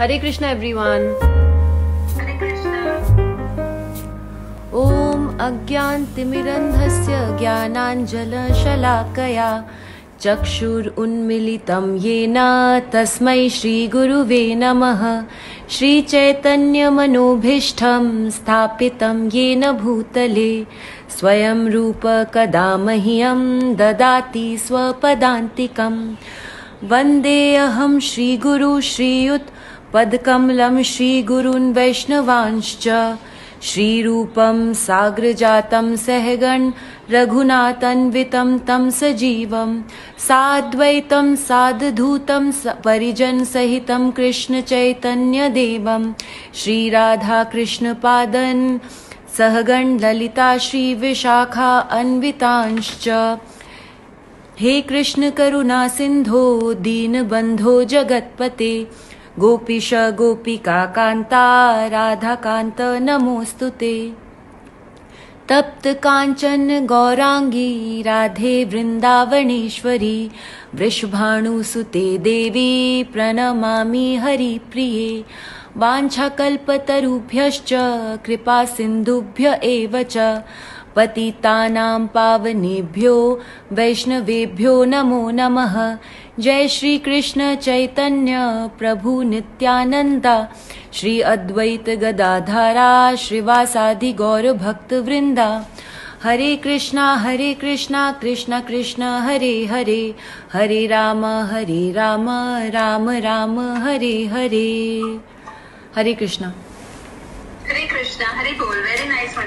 हरे Krishna everyone Hare Krishna Om अज्ञानतिमिरन्धस्य ज्ञानाञ्जलशलाकया चक्षुरुन्मिलितं येन तस्मै श्रीगुरुवे नमः। श्रीचैतन्यमनोभीष्टं स्थापितं येन भूतले। स्वयं रूप कदा मह्यं ददाति स्वपदान्तिकम् वन्देऽहं श्रीगुरु श्रीयुत्पदकमलं श्रीगुरून् वैष्णवांश्च। श्रीरूपं साग्रजातं सहगण रघुनाथन्वितं तं सजीवं। साद्वैतं साधधूतं स- परिजनसहितं कृष्णचैतन्यदेवं श्रीराधाकृष्णपादन् सहगण ललिता श्रीविशाखा अन्वितांश्च। हे कृष्ण करुणा सिन्धो, दीनबन्धो जगत्पते। गोपीश गोपिका कान्ता राधाकान्त नमोऽस्तु ते। तप्त काञ्चन गौराङ्गी राधे वृन्दावनेश्वरी वृषभानुसुते देवी प्रणमामि हरिप्रिये। वाञ्छाकल्पतरुभ्यश्च कृपा सिन्धुभ्य एव च। पतितानां पावनेभ्यो वैष्णवेभ्यो नमो नमः जय श्री कृष्ण चैतन्य प्रभु नित्यानन्द। श्री अद्वैत गदाधारा, श्रीवासादि गौर भक्त वृंदा हरे कृष्णा हरे कृष्णा, कृष्ण कृष्ण, हरे हरे। हरे राम हरे राम राम राम, हरे हरे। हरे कृष्णा। हरे कृष्ण, हरे बोल वेरी नाइस